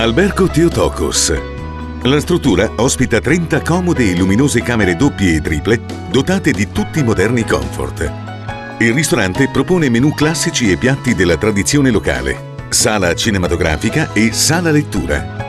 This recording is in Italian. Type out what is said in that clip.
Albergo Teotocos. La struttura ospita 30 comode e luminose camere doppie e triple dotate di tutti i moderni comfort. Il ristorante propone menù classici e piatti della tradizione locale, sala cinematografica e sala lettura.